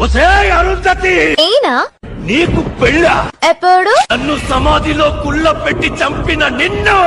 అరుంధతి! నేనా? నీకు పెళ్ళ? ఎప్పుడు? నన్ను సమాధిలో కుళ్ళ పెట్టి చంపిన నిన్ను!